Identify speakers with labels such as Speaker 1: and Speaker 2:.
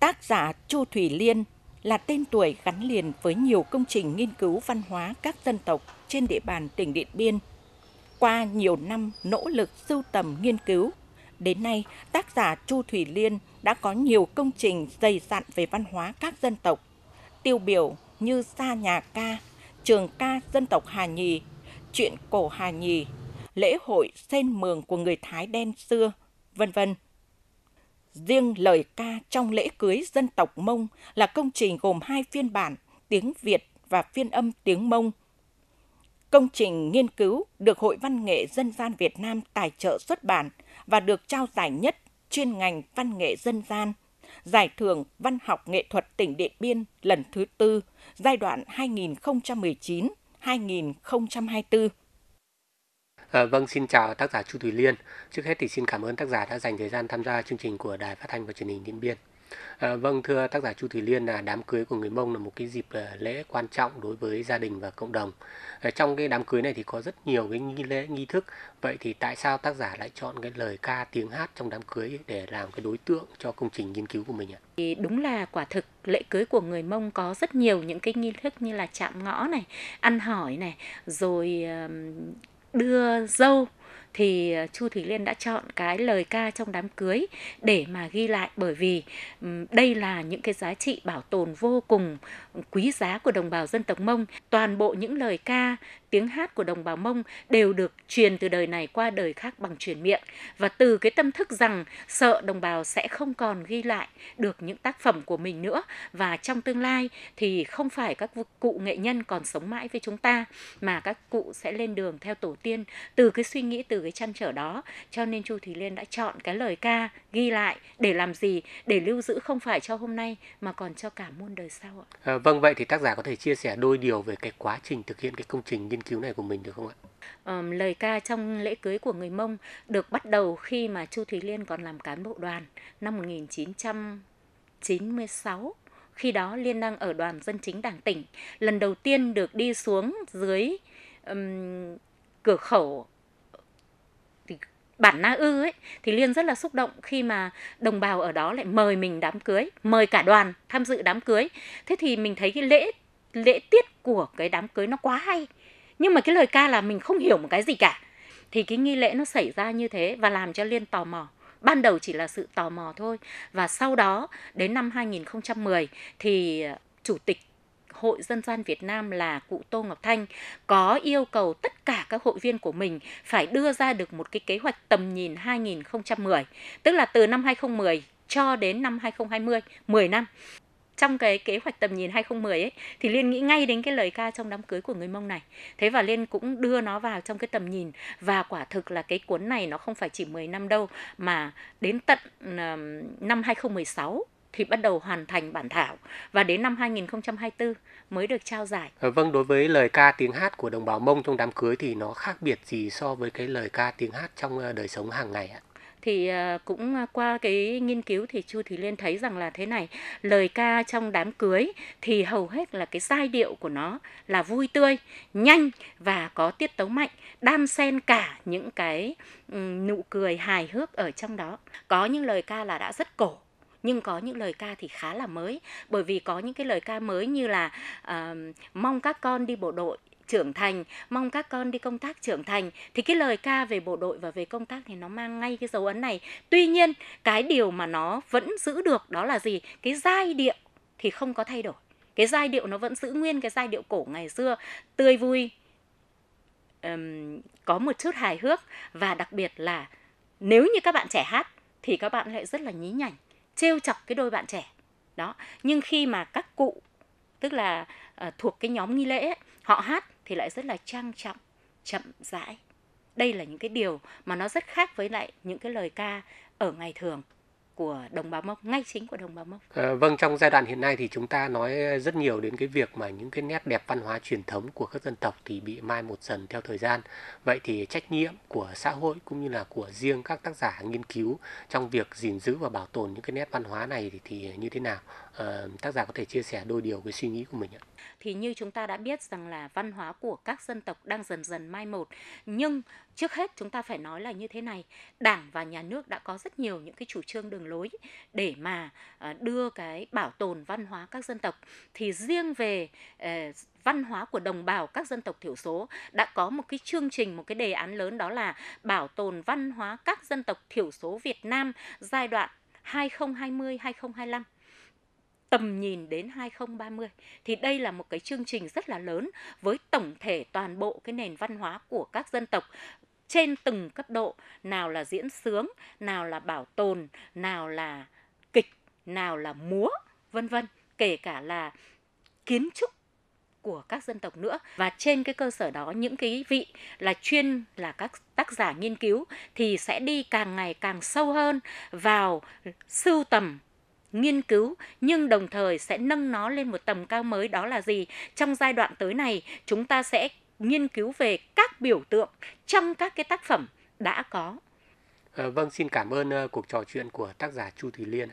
Speaker 1: Tác giả Chu Thủy Liên là tên tuổi gắn liền với nhiều công trình nghiên cứu văn hóa các dân tộc trên địa bàn tỉnh Điện Biên. Qua nhiều năm nỗ lực sưu tầm nghiên cứu, đến nay tác giả Chu Thủy Liên đã có nhiều công trình dày dặn về văn hóa các dân tộc, tiêu biểu như Sa Nhà Ca, Trường ca dân tộc Hà Nhì, Chuyện cổ Hà Nhì, lễ hội sen mường của người Thái đen xưa, vân vân. Riêng lời ca trong lễ cưới dân tộc Mông là công trình gồm hai phiên bản tiếng Việt và phiên âm tiếng Mông. Công trình nghiên cứu được Hội Văn nghệ Dân gian Việt Nam tài trợ xuất bản và được trao giải nhất chuyên ngành văn nghệ dân gian, giải thưởng văn học nghệ thuật tỉnh Điện Biên lần thứ tư, giai đoạn 2019-2024.
Speaker 2: À, vâng, xin chào tác giả Chu Thùy Liên. Trước hết thì xin cảm ơn tác giả đã dành thời gian tham gia chương trình của Đài Phát thanh và Truyền hình Điện Biên. À, vâng, thưa tác giả Chu Thùy Liên là đám cưới của người Mông là một cái dịp ờ, lễ quan trọng đối với gia đình và cộng đồng. À, trong cái đám cưới này thì có rất nhiều cái nghi lễ, nghi thức. Vậy thì tại sao tác giả lại chọn cái lời ca tiếng hát trong đám cưới để làm cái đối tượng cho công trình nghiên cứu của mình ạ?
Speaker 3: Thì đúng là quả thực lễ cưới của người Mông có rất nhiều những cái nghi thức như là chạm ngõ này, ăn hỏi này, rồi uh, đưa dâu thì ờ, Chu Thủy Liên đã chọn cái lời ca trong đám cưới để mà ghi lại bởi vì đây là những cái giá trị bảo tồn vô cùng quý giá của đồng bào dân tộc Mông. Toàn bộ những lời ca, tiếng hát của đồng bào Mông đều được truyền từ đời này qua đời khác bằng truyền miệng và từ cái tâm thức rằng sợ đồng bào sẽ không còn ghi lại được những tác phẩm của mình nữa và trong tương lai thì không phải các cụ nghệ nhân còn sống mãi với chúng ta mà các cụ sẽ lên đường theo tổ tiên từ cái suy nghĩ từ cái chăn trở đó cho nên Chu Thủy Liên đã chọn cái lời ca ghi lại để làm gì để lưu giữ không phải cho hôm nay mà còn cho cả muôn đời sau ạ.
Speaker 2: À, vâng vậy thì tác giả có thể chia sẻ đôi điều về cái quá trình thực hiện cái công trình nghiên cứu này của mình được không ạ?
Speaker 3: Um, lời ca trong lễ cưới của người Mông được bắt đầu khi mà Chu Thủy Liên còn làm cán bộ đoàn năm 1996 khi đó Liên đang ở đoàn dân chính đảng tỉnh lần đầu tiên được đi xuống dưới um, cửa khẩu bản Na Ư ấy thì Liên rất là xúc động khi mà đồng bào ở đó lại mời mình đám cưới, mời cả đoàn tham dự đám cưới. Thế thì mình thấy cái lễ lễ tiết của cái đám cưới nó quá hay. Nhưng mà cái lời ca là mình không hiểu một cái gì cả. Thì cái nghi lễ nó xảy ra như thế và làm cho Liên tò mò. Ban đầu chỉ là sự tò mò thôi và sau đó đến năm 2010 thì chủ tịch Hội Dân gian Việt Nam là cụ Tô Ngọc Thanh có yêu cầu tất cả các hội viên của mình phải đưa ra được một cái kế hoạch tầm nhìn 2010, tức là từ năm 2010 cho đến năm 2020, 10 năm trong cái kế hoạch tầm nhìn 2010 ấy thì Liên nghĩ ngay đến cái lời ca trong đám cưới của người Mông này. Thế và Liên cũng đưa nó vào trong cái tầm nhìn và quả thực là cái cuốn này nó không phải chỉ 10 năm đâu mà đến tận năm 2016 thì bắt đầu hoàn thành bản thảo và đến năm 2024 mới được trao giải.
Speaker 2: À, vâng, đối với lời ca tiếng hát của đồng bào Mông trong đám cưới thì nó khác biệt gì so với cái lời ca tiếng hát trong ờ, đời sống hàng ngày ạ?
Speaker 3: thì ờ, cũng qua cái nghiên cứu thì Chu Thủy Liên thấy rằng là thế này, lời ca trong đám cưới thì hầu hết là cái giai điệu của nó là vui tươi, nhanh và có tiết tấu mạnh, đan xen cả những cái nụ cười hài hước ở trong đó. Có những lời ca là đã rất cổ nhưng có những lời ca thì khá là mới. Bởi vì có những cái lời ca mới như là uh, mong các con đi bộ đội trưởng thành mong các con đi công tác trưởng thành. Thì cái lời ca về bộ đội và về công tác thì nó mang ngay cái dấu ấn này. Tuy nhiên cái điều mà nó vẫn giữ được đó là gì? Cái giai điệu thì không có thay đổi. Cái giai điệu nó vẫn giữ nguyên cái giai điệu cổ ngày xưa. Tươi vui um, có một chút hài hước và đặc biệt là nếu như các bạn trẻ hát thì các bạn lại rất là nhí nhảnh trêu chọc cái đôi bạn trẻ. Đó nhưng khi mà các cụ tức là uh, thuộc cái nhóm nghi lễ ấy, họ hát thì lại rất là trang trọng chậm rãi. Đây là những cái điều mà nó rất khác với lại những cái lời ca ở ngày thường của đồng bào mông ngay chính của đồng bào mông.
Speaker 2: À, vâng trong giai đoạn hiện nay thì chúng ta nói rất nhiều đến cái việc mà những cái nét đẹp văn hóa truyền thống của các dân tộc thì bị mai một dần theo thời gian. Vậy thì trách nhiệm của xã hội cũng như là của riêng các tác giả nghiên cứu trong việc gìn giữ và bảo tồn những cái nét văn hóa này thì, thì như thế nào? À, tác giả có thể chia sẻ đôi điều cái suy nghĩ của mình ạ.
Speaker 3: Thì như chúng ta đã biết rằng là văn hóa của các dân tộc đang dần dần mai một nhưng trước hết chúng ta phải nói là như thế này đảng và nhà nước đã có rất nhiều những cái chủ trương đường lối để mà ờ, đưa cái bảo tồn văn hóa các dân tộc. Thì riêng về ờ, văn hóa của đồng bào các dân tộc thiểu số đã có một cái chương trình, một cái đề án lớn đó là bảo tồn văn hóa các dân tộc thiểu số Việt Nam giai đoạn 2020-2025 tầm nhìn đến 2030 thì đây là một cái chương trình rất là lớn với tổng thể toàn bộ cái nền văn hóa của các dân tộc trên từng cấp độ, nào là diễn sướng, nào là bảo tồn, nào là kịch, nào là múa, vân vân, kể cả là kiến trúc của các dân tộc nữa. Và trên cái cơ sở đó, những cái vị là chuyên, là các tác giả nghiên cứu thì sẽ đi càng ngày càng sâu hơn vào sưu tầm, nghiên cứu, nhưng đồng thời sẽ nâng nó lên một tầm cao mới. Đó là gì? Trong giai đoạn tới này, chúng ta sẽ nghiên cứu về các biểu tượng trong các cái tác phẩm đã có.
Speaker 2: À, vâng xin cảm ơn uh, cuộc trò chuyện của tác giả chu thùy liên